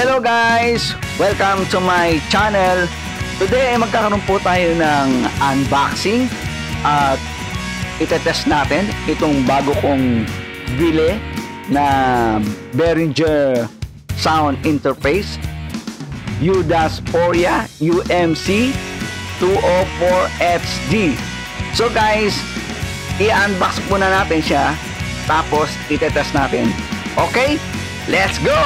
Hello guys! Welcome to my channel. Today ay magkakaroon po tayo ng unboxing at itetest natin itong bago kong bili na Behringer sound interface Udasporia UMC 204XG. So guys, i-unbox muna natin siya tapos itetest natin. Okay? Let's go!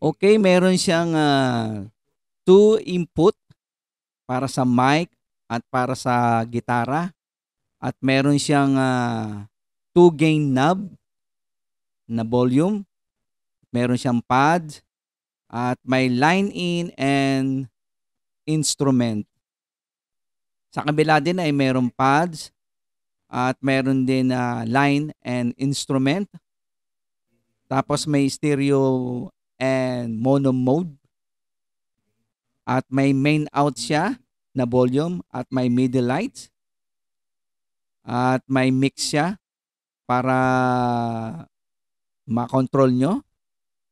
Okay, meron siyang ah, two input para sa mic at para sa gitara. At meron siyang ah, two gain knob na volume. Meron siyang pad at may line in and instrument. Sa kabila din ay meron pads at meron din na line and instrument. Tapos may stereo and mono mode. At may main out siya na volume at may middle lights. At may mix siya para makontrol nyo.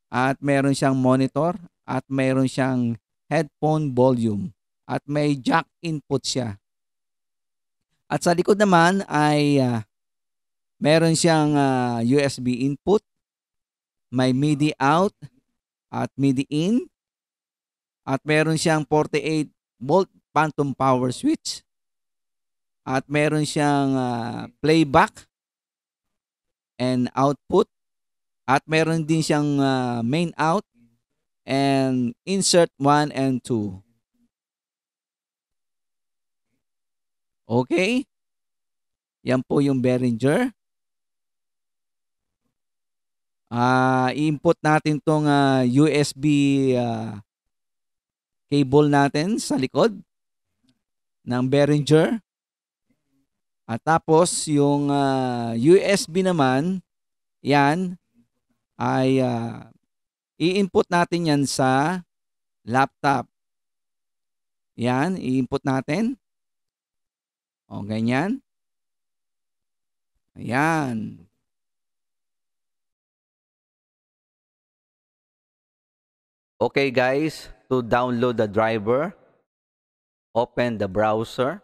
At meron siyang monitor at meron siyang headphone volume. At may jack input siya. At sa likod naman ay ah, meron siyang ah, USB input, may MIDI out, at MIDI in. At meron siyang 48 volt phantom power switch. At meron siyang ah, playback and output. At meron din siyang ah, main out and insert 1 and 2. Okay? Yan po yung Behringer. Ah, i-input natin tong ah, USB ah, cable natin sa likod ng Behringer. At tapos yung ah, USB naman, yan ay ah, i-input natin yan sa laptop. Yan, i-input natin. O, ganyan. Ayan. Okay guys, to download the driver, open the browser.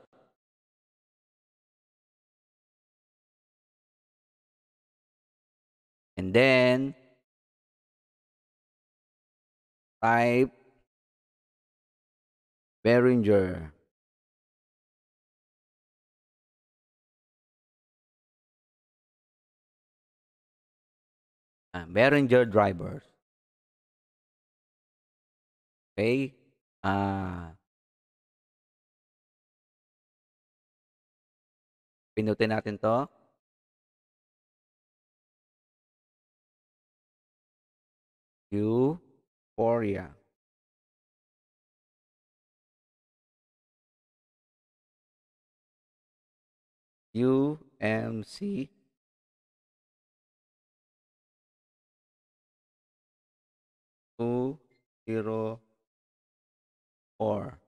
And then type Behringer. Ah, Behringer drivers. Okay? Ah. Pindutin natin 'to. Euphoria. UMC. Two zero four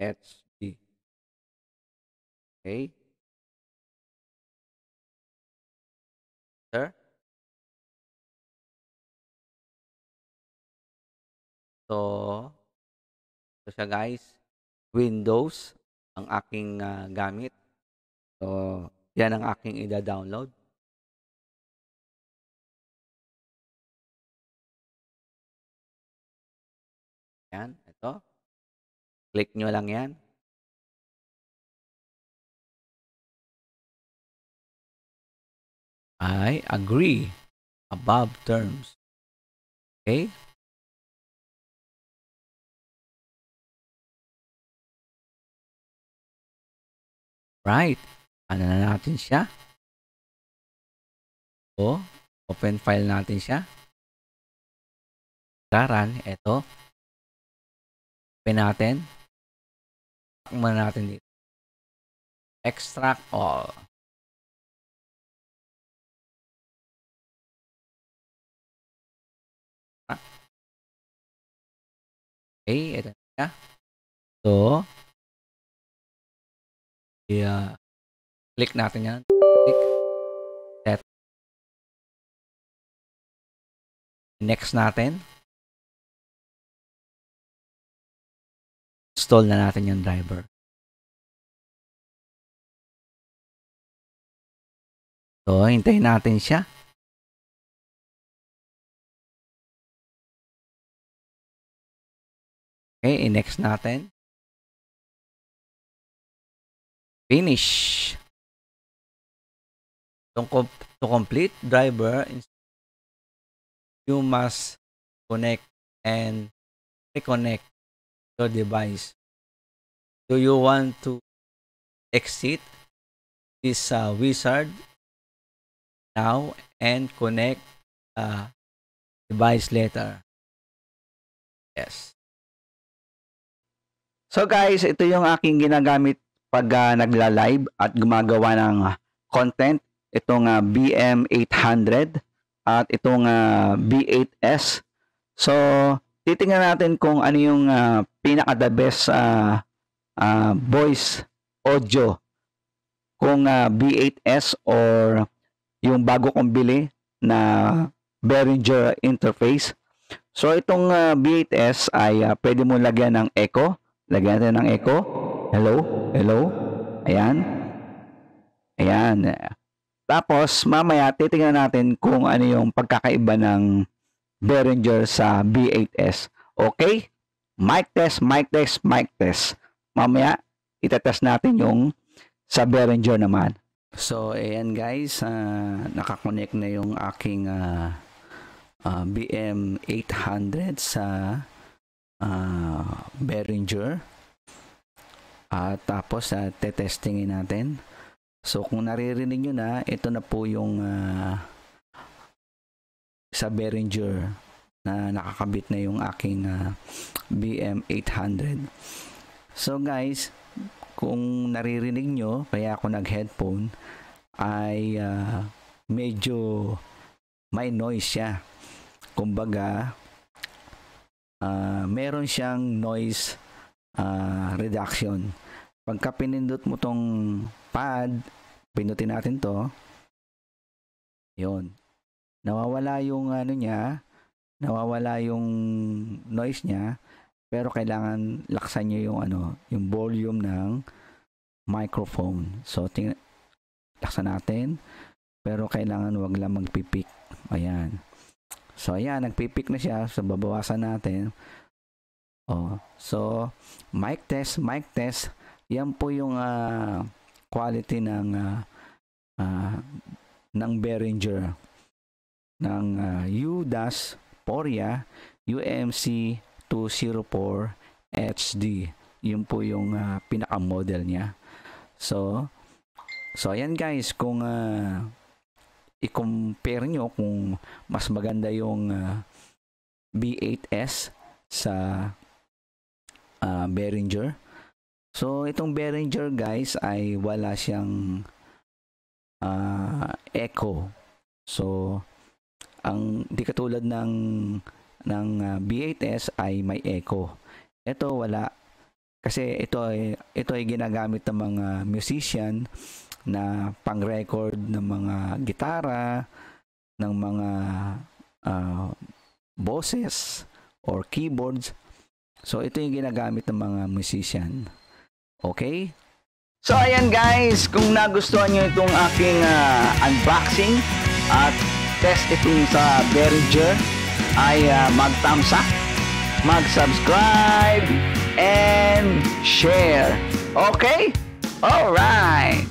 HD. Okay. Sir? So, ito siya guys. Windows ang aking ah, gamit. So, yan ang aking ida-download. Yan, ito. Click nyo lang yan. I agree above terms. Okay? Right. Ano na natin siya? O, open file natin siya. Taran, ito. Open natin. Muna natin dito. Extract all. Okay, ito na. So, yeah, click natin yan. Click. Set. Next natin. Install na natin yung driver. So, hintayin natin siya. Okay, next natin. Finish. To, com- to complete driver, you must connect and reconnect your device. Do you want to exit this uh, wizard now and connect uh, device later? Yes. So guys, ito yung aking ginagamit pag uh, nagla-live at gumagawa ng content. Itong uh, BM800 at itong uh, B8S. So, titingnan natin kung ano yung uh, pinaka the best uh, uh, voice audio kung uh, B8S or yung bago kong bili na Behringer interface. So itong uh, B8S ay uh, pwede mo lagyan ng echo. Lagyan natin ng echo. Hello? Hello? Ayan. Ayan. Tapos mamaya titingnan natin kung ano yung pagkakaiba ng Behringer sa B8S. Okay? Mic test, mic test, mic test. Mamaya, itetest natin yung sa Behringer naman. So, ayan guys, uh, nakakonect na yung aking uh, uh, BM800 sa uh, Behringer. At tapos, uh, tetestingin natin. So, kung naririnig nyo na, ito na po yung uh, sa Behringer na nakakabit na yung aking uh, BM800. So guys, kung naririnig nyo, kaya ako nag-headphone, ay uh, medyo may noise siya. Kumbaga, uh, meron siyang noise uh, reduction. Pagka pinindot mo tong pad, pindutin natin to, yon nawawala yung ano niya, nawawala yung noise niya, pero kailangan laksan niyo yung ano, yung volume ng microphone. So ting laksan natin, pero kailangan wag lang magpipik. Ayan. So ayan, nagpipik na siya. So babawasan natin. Oh, so mic test, mic test. Yan po yung uh, quality ng uh, uh, ng Behringer ng uh, UDAS Poria UMC 204 HD. Yun po yung uh, pinaka-model niya. So, so ayan guys, kung uh, i-compare nyo kung mas maganda yung uh, B8S sa uh, Behringer. So, itong Behringer guys ay wala siyang uh, echo. So, ang di katulad ng ng uh, B8S ay may echo. Ito wala kasi ito ay ito ay ginagamit ng mga musician na pang-record ng mga gitara, ng mga uh, bosses or keyboards. So ito yung ginagamit ng mga musician. Okay? So ayan guys, kung nagustuhan nyo itong aking uh, unboxing at test itong sa Behringer ay uh, mag-thumbs up, mag-subscribe, and share. Okay? Alright!